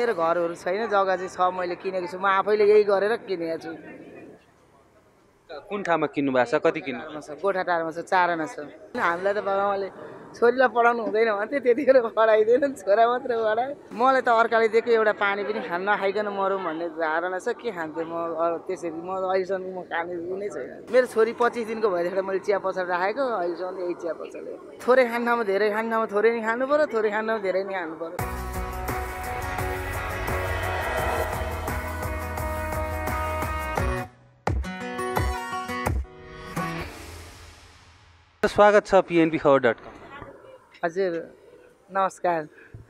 मेरो घरहरू छैन जग्गा चाहिँ छ मैले किनेको छु। म आफैले यही गरेर किनेको छु। कुन ठाउँमा किन्नु भएको छ कति किन्नु? छ गोठा टाढोमा छ चारजना छ। हामीलाई त बाबामाले छोरीलाई पढाउनु हुँदैन भन्थ्यो त्यतिखेर पढाइदिएन छोरा मात्रै पढाए। मलाई त अर्काले दिएको एउटा पानी पनि खान नखाइकन मरौँ भन्ने धारणा छ के खान्थेँ म त्यसरी म अहिलेसम्म म खाने कुनै छैन। मेरो छोरी पच्चिस दिनको भइदिएर मैले चिया पसल राखेको अहिलेसम्म यही चिया पसले थोरै खाने ठाउँमा धेरै खाने ठाउँमा थोरै नै खानु पऱ्यो थोरै खाने ठाउँमा धेरै नै खानु पऱ्यो स्वागत छ पिएनबी खबर डट कम हजुर नमस्कार।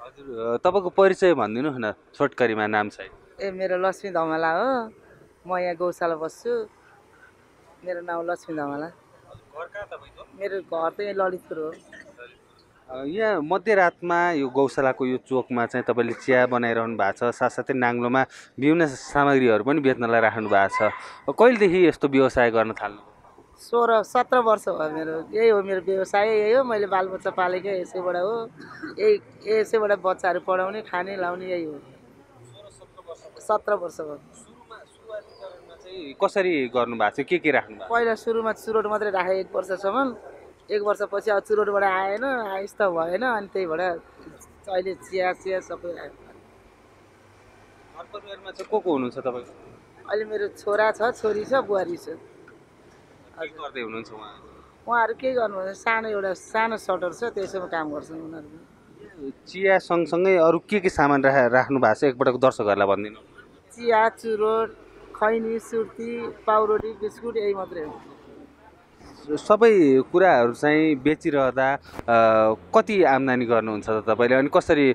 हजुर तपाईँको परिचय भनिदिनु न छोटकरीमा नाम चाहिँ ए मेरो लक्ष्मी धमला हो। म यहाँ गौशाला बस्छु। मेरो नाम लक्ष्मी धमला। मेरो घर त यहाँ ललितपुर हो। यहाँ मध्यरातमा यो गौशालाको यो चोकमा चाहिँ तपाईँले चिया बनाइरहनु भएको छ। साथसाथै नाङ्लोमा विभिन्न सामग्रीहरू पनि बेच्नलाई राख्नु भएको छ। कहिलेदेखि यस्तो व्यवसाय गर्न थाल्नु? सोह्र सत्र वर्ष भयो मेरो। यही हो मेरो व्यवसाय यही हो। मैले बालबच्चा पालेकै यसैबाट हो। यही यसैबाट बच्चाहरू पढाउने खाने लाउने यही हो। सत्र वर्ष भयो। कसरी गर्नु भएको थियो? के के राख्नु पहिला सुरुमा चुरोट मात्रै राखेँ एक वर्षसम्म। एक वर्षपछि अब चुरोटबाट आएन आइस त भएन अनि त्यही भएर अहिले चिया चिया सबै आयो घर परिवारमा चाहिँ को को हुनुहुन्छ तपाईँको अहिले मेरो छोरा छ छोरी छ बुहारी छ। के गर्दै हुनुहुन्छ उहाँ उहाँहरू के गर्नुहुन्छ? सानो एउटा सानो सटर छ त्यसैमा काम गर्छन् उनीहरू। चिया सँगसँगै अरू के के सामान राख राख्नु भएको छ? एकपटक दर्शकहरूलाई भनिदिनु। चिया चुरोट खैनी सुर्ती पाउरोटी बिस्कुट यही मात्रै हो। सबै कुराहरू चाहिँ बेचिरहँदा कति आम्दानी गर्नुहुन्छ त तपाईँले? अनि कसरी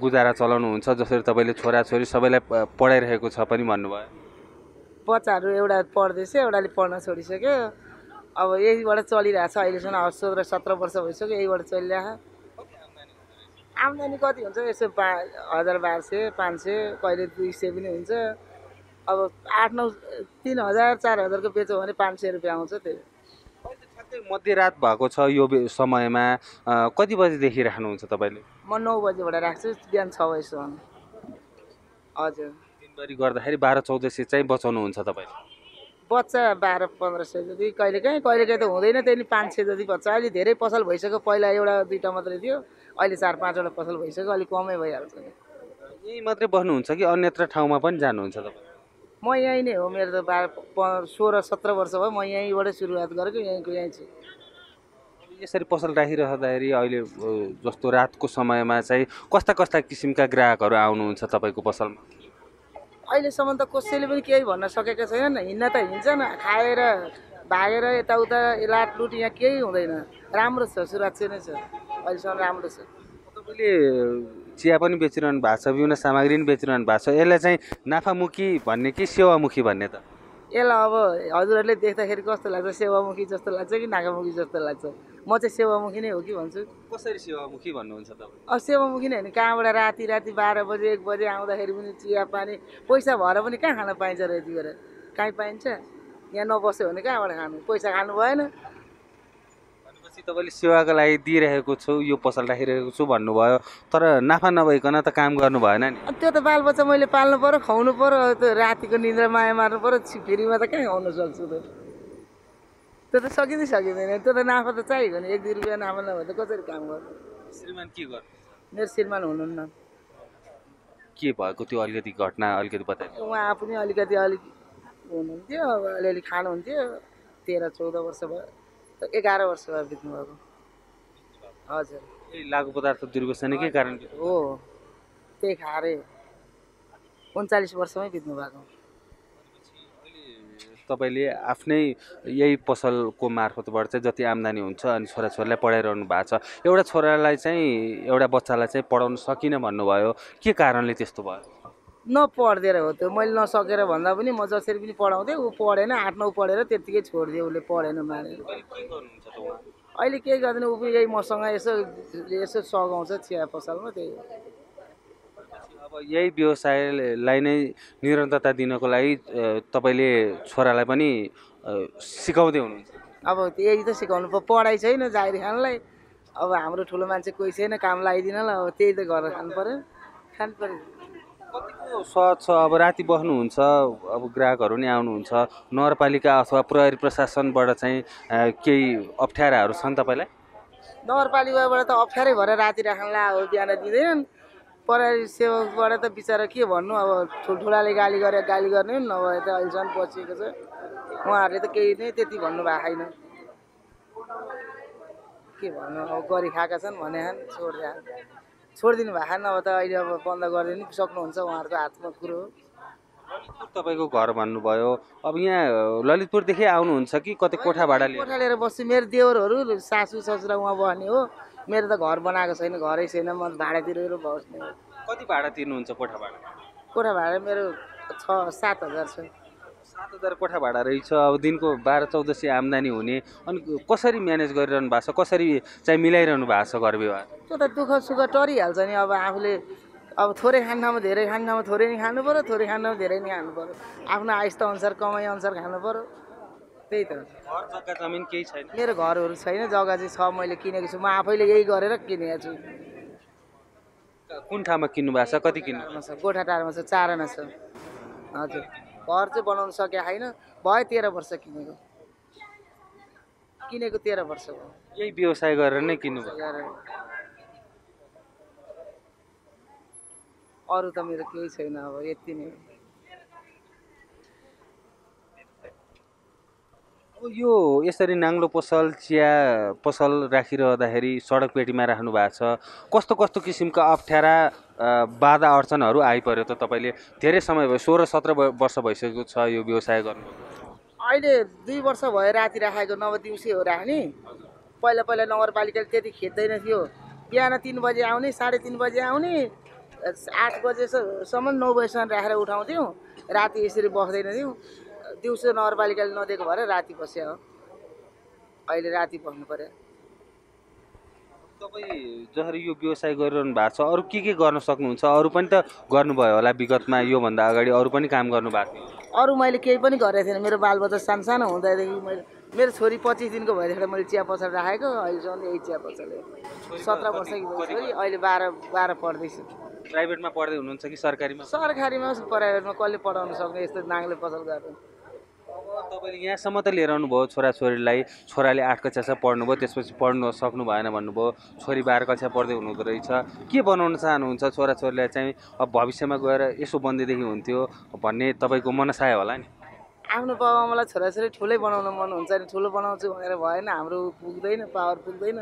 गुजारा चलाउनुहुन्छ? जसरी तपाईँले छोराछोरी सबैलाई पढाइरहेको छ पनि भन्नुभयो। बच्चाहरू एउटा पढ्दैछ एउटाले पढ्न छोडिसक्यो। अब यहीबाट चलिरहेको छ अहिलेसम्म अब सोह्र सत्र वर्ष भइसक्यो यहीबाट चलिरहेको आम्दानी कति हुन्छ? यसो पा हजार बाह्र सय पाँच सय कहिले दुई सय पनि हुन्छ। अब आठ नौ तिन हजार चार हजारको बेच्यो भने पाँच सय रुपियाँ आउँछ त्यही ठ्याक्कै मध्यरात भएको छ यो समयमा। कति बजीदेखि राख्नुहुन्छ तपाईँले? म नौ बजीबाट राख्छु बिहान छ बजीसम्म। हजुर। दिनभरि गर्दाखेरि बाह्र चौध सय चाहिँ बचाउनुहुन्छ तपाईँले। बच्चा बाह्र पन्ध्र सय जति कहिले काहीँ कहिले काहीँ त हुँदैन त्यही पाँच सय जति बच्चा। अहिले धेरै पसल भइसक्यो पहिला एउटा दुइटा मात्रै थियो अहिले चार पाँचवटा पसल भइसक्यो अलिक कमै भइहाल्छ। यहीँ मात्रै बस्नुहुन्छ कि अन्यत्र ठाउँमा पनि जानुहुन्छ तपाईँ? म यहीँ नै हो मेरो त बाह्र प सोह्र सत्र वर्ष भयो म यहीँबाटै सुरुवात गरेको यहीँको यहीँ छु। यसरी पसल राखिरहँदाखेरि अहिले जस्तो रातको समयमा चाहिँ कस्ता कस्ता किसिमका ग्राहकहरू आउनुहुन्छ तपाईँको पसलमा? अहिलेसम्म त कसैले पनि केही भन्न सकेका छैनन्। हिँड्न त हिँड्छन् खाएर भागेर यताउता लाटलुट यहाँ केही हुँदैन। राम्रो छ सुरक्षित नै छ। अहिलेसम्म राम्रो छ। तपाईँले चिया पनि बेचिरहनु भएको छ विभिन्न सामग्री पनि बेचिरहनु भएको छ। यसलाई चाहिँ नाफामुखी भन्ने कि सेवामुखी भन्ने त? यसलाई अब हजुरहरूले देख्दाखेरि कस्तो लाग्छ? सेवामुखी जस्तो लाग्छ कि नागामुखी जस्तो लाग्छ? म चाहिँ सेवामुखी नै हो कि भन्छु। कसरी सेवामुखी भन्नुहुन्छ तपाईँ? अब सेवामुखी नै हो भने कहाँबाट राति राति बाह्र बजे एक बजे आउँदाखेरि पनि चिया पानी पैसा भएर पनि कहाँ खान पाइन्छ र यति गरेर कहीँ पाइन्छ? यहाँ नबस्यो भने कहाँबाट खानु? पैसा खानु भएन। भनेपछि तपाईँले सेवाको लागि दिइरहेको छु यो पसल राखिरहेको छु भन्नुभयो तर नाफा नभइकन त काम गर्नु भएन नि। त्यो त बालबच्चा मैले पाल्नु पऱ्यो खुवाउनु पऱ्यो त्यो रातिको निन्द्रा माया मार्नु पऱ्यो फ्रीमा त कहाँ खुवाउनु सक्छु त? त्यो त सकिँदै सकिँदैन त्यो त नाफा त चाहिएको नि एक दुई रुपियाँ नाफा नभए त कसरी काम गर्नु? श्रीमान के गर्नु? मेरो श्रीमान हुनुहुन्न। के भएको त्यो अलिकति घटना अलिकति बताइदिनु। उहाँ पनि अलिकति अलिक हुनुहुन्थ्यो अब अलिअलि खानुहुन्थ्यो तेह्र चौध वर्ष भयो। एघार वर्ष भयो बित्नुभएको हजुर। लागु पदार्थ दुर्व्यसनीकै कारण? हो। त्यही खाएरै उन्चालिस वर्षमै बित्नु भएको। तपाईँले आफ्नै यही पसलको मार्फतबाट चाहिँ जति आम्दानी हुन्छ अनि छोराछोरीलाई पढाइरहनु भएको छ एउटा छोरालाई चाहिँ एउटा बच्चालाई चाहिँ पढाउन सकिनँ भन्नुभयो। के कारणले त्यस्तो भयो? नपढिदिएर हो त्यो मैले नसकेर भन्दा पनि म जसरी पनि पढाउँथेँ ऊ पढेन आठ नौ पढेर त्यत्तिकै छोडिदियो उसले पढेन मानेर उहाँ अहिले केही गर्दैन ऊ पनि यही मसँग यसो यसो सघाउँछ चिया पसलमा त्यही हो। अब यही व्यवसायलाई नै निरन्तरता दिनको लागि तपाईँले छोरालाई पनि सिकाउँदै हुनुहुन्छ। अब यही त सिकाउनु पढाइ छैन जागिर खानलाई। अब हाम्रो ठुलो मान्छे कोही छैन काम लगाइदिनलाई अब त्यही त गरेर खानु पऱ्यो खानु पऱ्यो कस्तो सहज छ अब राति बस्नुहुन्छ अब ग्राहकहरू नि आउनुहुन्छ नगरपालिका अथवा प्रहरी प्रशासनबाट चाहिँ केही अप्ठ्याराहरू छन् तपाईँलाई? नगरपालिकाबाट त अप्ठ्यारै भएर राति राख्नलाई अब बिहान दिँदैनन्। प्रहरी सेवकबाट त बिचरा के भन्नु अब ठुल्ठुलाले गाली गरे गाली गर्ने नभए त अहिलेसम्म बचिएको छ। उहाँहरूले त केही नै त्यति भन्नुभएको छैन। के भन्नु अब गरी खाएका छन् भने छोडिदिए छोडिदिनु भएको छैन नभए त अहिले अब बन्द गरिदिनु सक्नुहुन्छ उहाँहरूको हातमा कुरो हो। ललितपुर तपाईँको घर भन्नुभयो। अब यहाँ ललितपुरदेखि आउनुहुन्छ कि कतै कोठा भाडा लिएर? कोठा लिएर बस्छु। मेरो देवरहरू सासू ससुरा उहाँ बस्ने हो। मेरो त घर बनाएको छैन घरै छैन। म भाडातिर बस्ने हो। कति भाडा तिर्नुहुन्छ कोठा भाडा कोठा भाडा मेरो छ सात हजार छ। सात हजार कोठा भाडा रहेछ? अब दिनको बाह्र चौध सय आम्दानी हुने। अनि कसरी म्यानेज गरिरहनु भएको छ? कसरी चाहिँ मिलाइरहनु भएको छ घर व्यवहार? त्यो त दुःख सुख टरिहाल्छ नि। अब आफूले अब थोरै खाने ठाउँमा धेरै खाने ठाउँमा थोरै नै खानु पऱ्यो थोरै खाने ठाउँमा धेरै नै खानु पऱ्यो आफ्नो आयस्ता अनुसार कमाइ अनुसार खानु पऱ्यो त्यही त। घर जग्गा जमिन केही छैन? मेरो घरहरू छैन जग्गा चाहिँ छ मैले किनेको छु। म आफैले यही गरेर किनेको छु। कुन ठाउँमा किन्नु भएको छ? कति किन्नु छ? गोठाटारमा छ चारना छ। हजुर। घर चाहिँ बनाउनु सके छैन भयो तेह्र वर्ष किनेको। किनेको तेह्र वर्ष भयो। यही व्यवसाय गरेर नै गरेर। अरू त मेरो केही छैन अब यति नै यो यसरी नाङ्लो पसल चिया पसल राखिरहँदाखेरि सडक पेटीमा राख्नु भएको छ। कस्तो कस्तो किसिमका अप्ठ्यारा बाधा अडचनहरू आइपऱ्यो त तपाईँले धेरै समय भयो सोह्र सत्र वर्ष भइसकेको छ यो व्यवसाय गर्नु। अहिले दुई वर्ष भयो राति राखेको नभए दिउँसै हो राख्ने। पहिला पहिला नगरपालिकाले त्यति खेद्दैन थियो। बिहान तिन बजे आउने साढे तिन बजे आउने आठ बजेसम्म नौ बजीसम्म राखेर उठाउँथ्यौँ। राति यसरी बस्दैन थियौँ। दिउँसो नगरपालिकाले नदिएको भएर राति बस्यो। अहिले राति बस्नु पऱ्यो तपाईँ जसरी यो व्यवसाय गरिरहनु भएको छ। अरू के के गर्न सक्नुहुन्छ? अरू पनि त गर्नुभयो होला विगतमा योभन्दा अगाडि। अरू पनि काम गर्नु भएको थियो। अरू मैले केही पनि गरेको थिएन मेरो बालबच्चा सानो सानो हुँदादेखि मैले मेरो छोरी पच्चिस दिनको भइदिएर मैले चिया पसल राखेको। अहिलेसम्म यही चिया पसल सत्र वर्षकी भयो छोरी अहिले बाह्र बाह्र पढ्दैछु। प्राइभेटमा पढ्दै हुनुहुन्छ कि सरकारीमा? सरकारीमा प्राइभेटमा कसले पढाउन सक्ने? यस्तो नाङ्ले पसल गरेर तपाईँले यहाँसम्म त लिएर आउनुभयो छोराछोरीलाई छोराले आठ कक्षा पढ्नुभयो त्यसपछि पढ्नु सक्नु भएन भन्नुभयो। छोरी बाह्र कक्षा पढ्दै हुनुहुँदो रहेछ। के बनाउन चाहनुहुन्छ छोराछोरीलाई चाहिँ? अब भविष्यमा गएर यसो बन्दैदेखि हुन्थ्यो भन्ने तपाईँको मनसाय होला नि। आफ्नो बाबाआमालाई छोराछोरी ठुलै बनाउन मन हुन्छ नि? ठुलो बनाउँछु भनेर भएन। हाम्रो पुग्दैन पावर पुग्दैन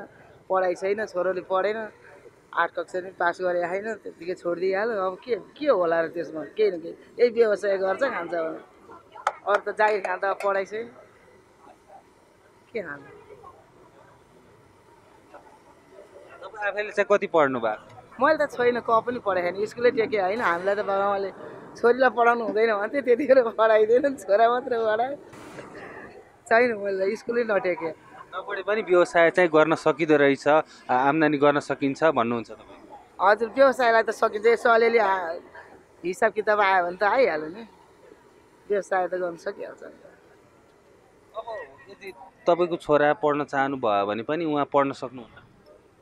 पढाइ छैन छोरोले पढेन। आठ कक्षा पनि पास गरे छैन त्यत्तिकै छोडिदिइहाल्यो। अब के के होला र त्यसमा? केही न केही। यही व्यवसाय गर्छ खान्छ भने। अरू त जागिर खाँदा पढाइ चाहिँ के तपाईँ आफैले चाहिँ कति पढ्नु भएको? मैले त छैन क पनि पढाएको छैन स्कुलै टेकेँ होइन हामीलाई त बाबाआमाले छोरीलाई पढाउनु हुँदैन भन्थ्यो त्यतिखेर पढाइदिएन छोरा मात्रै पढाएँ। छैन मैले त स्कुलै नटेकेँ। नपढे पनि व्यवसाय चाहिँ गर्न सकिँदो रहेछ आम्दानी गर्न सकिन्छ भन्नुहुन्छ तपाईँ? हजुर व्यवसायलाई त सकिन्छ। यसो अलिअलि हिसाब किताब आयो भने त आइहाल्यो नि। व्यवसाय त गर्न सकिहाल्छ। अब यदि तपाईँको छोरा पढ्न चाहनुभयो भने पनि उहाँ पढ्न सक्नुहुन्छ।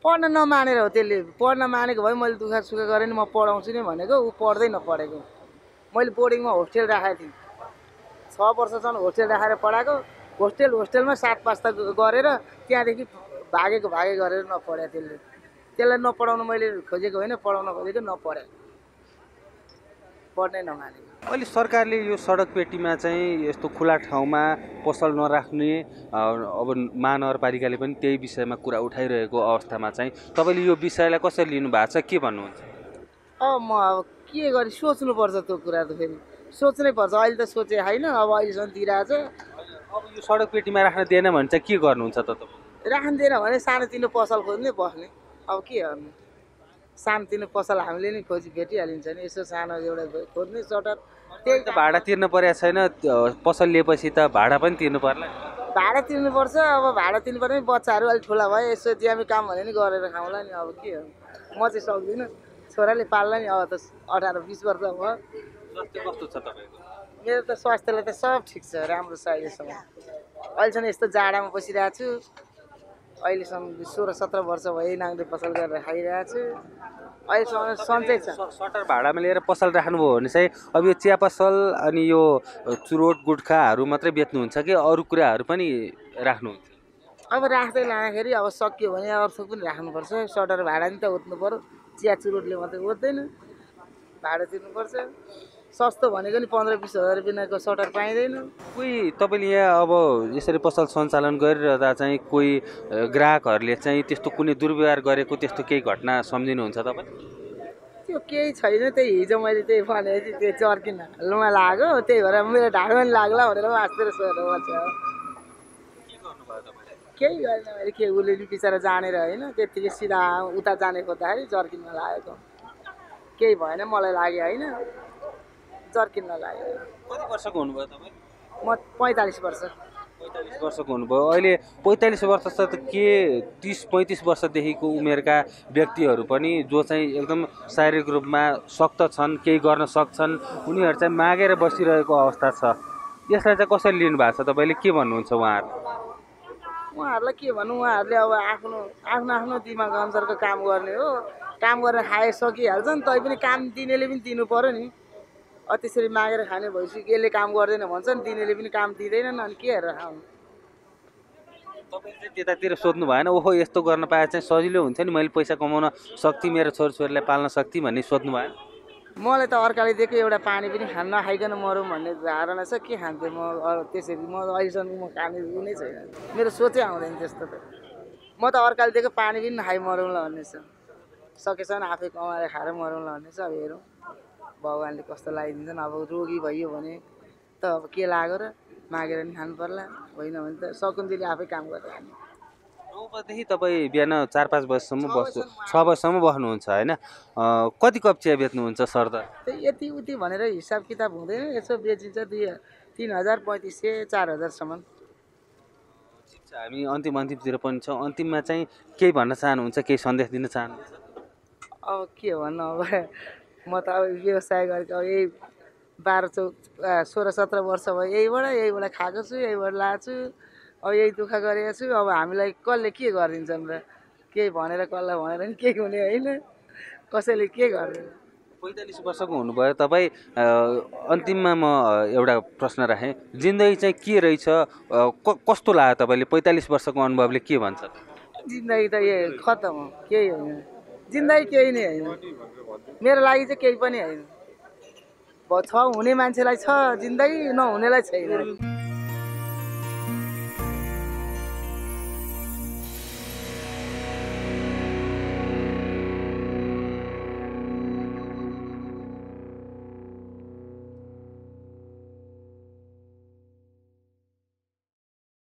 पढ्न नमानेर हो त्यसले। पढ्न मानेको भए मैले दुःख सुख गरेँ नि म पढाउँछु नि भनेको। ऊ पढ्दै नपढेको। मैले बोर्डिङमा होस्टेल राखेको थिएँ। छ वर्षसम्म होस्टेल राखेर पढाएको। होस्टेल होस्टेलमा सात पाँच त गरेर त्यहाँदेखि भागेको भागे गरेर नपढ्या त्यसले। त्यसलाई नपढाउनु मैले खोजेको होइन पढाउन खोजेको नपढ्या। पढ्नै नमानेको अहिले सरकारले यो सडक पेटीमा चाहिँ यस्तो खुला ठाउँमा पसल नराख्ने अ, अब महानगरपालिकाले पनि त्यही विषयमा कुरा उठाइरहेको अवस्थामा चाहिँ तपाईँले यो विषयलाई कसरी लिनु भएको छ के भन्नुहुन्छ? अब म अब के गरी सोच्नुपर्छ त्यो कुरा त फेरि। सोच्नै पर्छ अहिले त सोचे होइन? अब अहिलेसम्म दिइरहेछ अब यो सडक पेटीमा राख्न दिएन भने चाहिँ के गर्नुहुन्छ त तपाईँ? राखिदिएन भने सानोतिनो पसल खोज्ने बस्ने। अब के गर्नु? सानोतिनो पसल हामीले नि खोजी भेटिहालिन्छ नि यसो सानो एउटा खोज्ने सटर। त्यही त भाडा तिर्नु परेको छैन पसल लिएपछि त भाडा पनि तिर्नु पर्ला। भाडा तिर्नुपर्छ अब भाडा तिर्नु पर्ने बच्चाहरू अलिक ठुला भयो यसो ज्यामी काम भने नि गरेर खाउँला नि अब के हो? म चाहिँ सक्दिनँ। छोराले पाल्ला नि अब त अठार बिस वर्ष भयो। कस्तो छ तपाईँको? मेरो त स्वास्थ्यलाई त सब ठिक छ राम्रो छ अहिलेसम्म। अहिलेसम्म यस्तो जाडामा बसिरहेको छु। अहिलेसम्म सोह्र सत्र वर्ष भयो नाङ्रे पसल गरेर खाइरहेको छु। अहिलेसम्म सन्चै छ। सटर भाडामा लिएर पसल राख्नुभयो भने चाहिँ अब यो चिया पसल अनि यो चुरोट गुट्खाहरू मात्रै बेच्नुहुन्छ कि अरू कुराहरू पनि राख्नुहुन्छ? अब राख्दै लाँदाखेरि अब सकियो भने अब थोक पनि राख्नुपर्छ। सटर भाडा नि त ओत्नु पऱ्यो चिया चुरोटले मात्रै ओत्दैन। भाडा तिर्नुपर्छ। सस्तो भनेको नि पन्ध्र बिस हजार बिनाको सटर पाइँदैन। कोही तपाईँले यहाँ अब यसरी पसल सञ्चालन गरिरहँदा चाहिँ कोही ग्राहकहरूले चाहिँ त्यस्तो कुनै दुर्व्यवहार गरेको त्यस्तो केही घटना सम्झिनुहुन्छ तपाईँ? त्यो केही छैन त्यही हिजो मैले त्यही भनेको थिएँ त्यो चर्किन हाल्नुमा लाग्यो। त्यही भएर मेरो ढाडमा पनि लाग्ला भनेर हाँस्दै सोधेर बस्छ केही गरेन मैले के उसले नि बिचरा जानेर होइन त्यत्तिकै सिधा उता जाने खोज्दाखेरि जर्किनमा लागेको। केही भएन मलाई लाग्यो होइन। जर्किनमा लाग्यो कति वर्षको हुनुभयो तपाईँ? म पैँतालिस वर्ष। पैँतालिस वर्षको हुनुभयो। अहिले पैँतालिस वर्ष त के तिस पैँतिस वर्षदेखिको उमेरका व्यक्तिहरू पनि जो चाहिँ एकदम शारीरिक रूपमा सक्त छन् केही गर्न सक्छन् उनीहरू चाहिँ मागेर बसिरहेको अवस्था छ। यसलाई चाहिँ कसरी लिनु भएको छ? तपाईँले के भन्नुहुन्छ उहाँहरू? उहाँहरूलाई के भन्नु? उहाँहरूले अब आफ्नो आफ्नो आफ्नो दिमाग अनुसारको काम गर्ने हो। काम गरेर खाए सकिहाल्छ नि तै पनि काम दिनेले पनि दिनु पऱ्यो नि। त्यसरी मागेर खाने भएपछि यसले काम गर्दैन भन्छ नि दिनेले पनि काम दिँदैनन् अनि के हेरेर खाउँ तपाईँले चाहिँ त्यतातिर सोध्नु भएन ओहो यस्तो गर्न पाए चाहिँ सजिलो हुन्छ नि मैले पैसा कमाउन सक्थेँ मेरो छोरछोरीलाई पाल्न सक्थेँ भन्ने सोध्नु भएन। मलाई त अर्काले दिएको एउटा पानी पनि खान नखाइकन मरौँ भन्ने धारणा छ के खान्थेँ म? त्यसरी म अहिलेसम्म म खाने नै छैन। मेरो सोचै आउँदैन त्यस्तो त। म त अर्काले दिएको पानी पनि नखाइ मरौँला भन्ने छ। सकेसम्म आफै कमाएर खाएर मरौँला भन्ने छ अब हेरौँ। भगवान्ले कस्तो लगाइदिन्छन् अब रोगी भइयो भने त अब के लाग्यो र मागेर नि खानु पर्ला। होइन भने त सकुन्तीले आफै काम गरेर खाने। नौ बजीदेखि तपाईँ बिहान चार पाँच बजीसम्म बस्नु छ बजीसम्म बस्नुहुन्छ होइन? कति कप चिया बेच्नुहुन्छ सर त? त्यही यति उति भनेर हिसाब किताब हुँदैन यसो बेचिन्छ दुई तिन हजार पैँतिस सय चार हजारसम्म। हामी अन्तिम अन्तिमतिर पनि छौँ। अन्तिममा चाहिँ केही भन्न चाहनुहुन्छ केही सन्देश दिन चाहनुहुन्छ? अब के भन्नु अब? म त अब व्यवसाय गरेको अब यही बाह्र चौ सोह्र सत्र वर्ष भयो यहीबाट यहीबाट खाएको छु यहीबाट लाएको छु अब यही दुःख गरेको छु अब हामीलाई कसले के गरिदिन्छन् र केही भनेर कसलाई भनेर नि केही हुने होइन कसैले के गरिदिन्छ पैँतालिस वर्षको हुनुभयो तपाईँ अन्तिममा म एउटा प्रश्न राखेँ जिन्दगी चाहिँ के रहेछ कस्तो लाग्यो तपाईँले पैँतालिस वर्षको अनुभवले के भन्छ? जिन्दगी त यही खतम हो केही होइन जिन्दगी केही नै होइन। मेरो लागि चाहिँ केही पनि होइन। छ हुने मान्छेलाई छ जिन्दगी नहुनेलाई छैन।